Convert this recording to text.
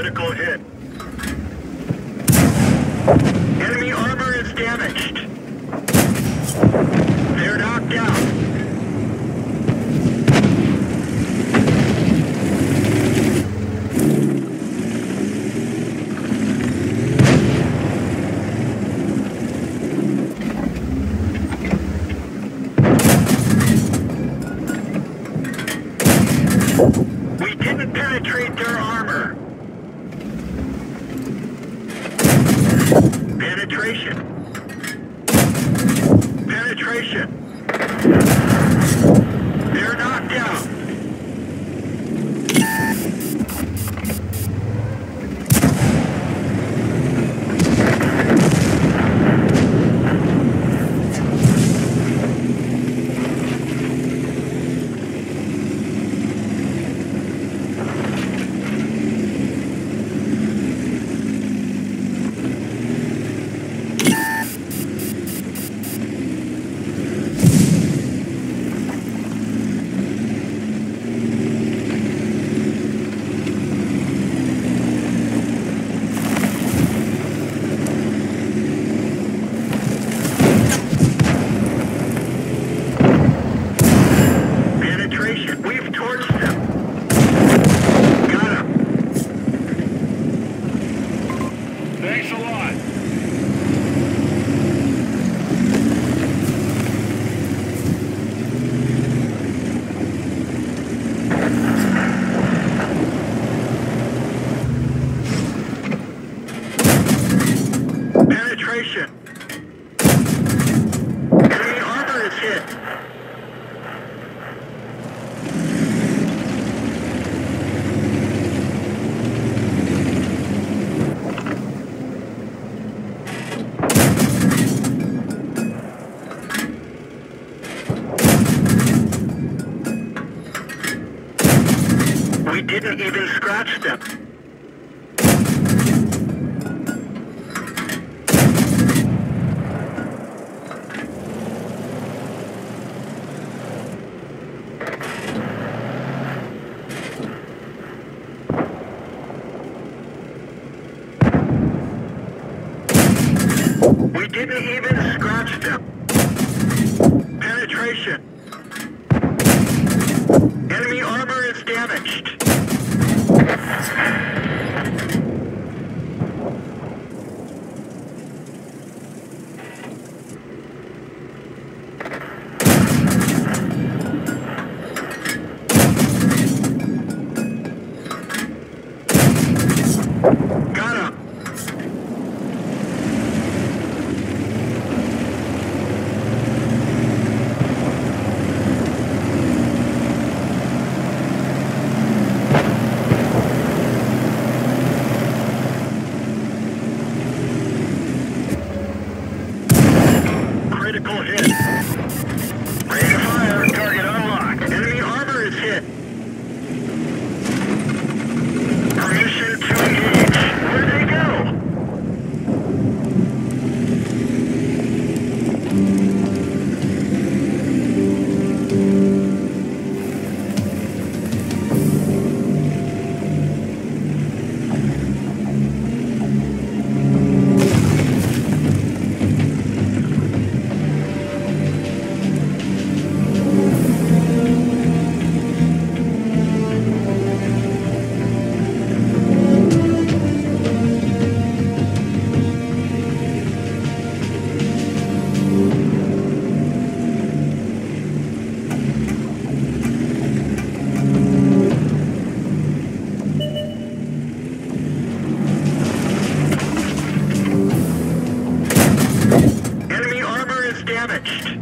critical hit. Enemy armor is damaged. They're knocked out. Thank Jimmy even scratched them. Penetration. Enemy armor is damaged. Got him. Critical hit. Damaged.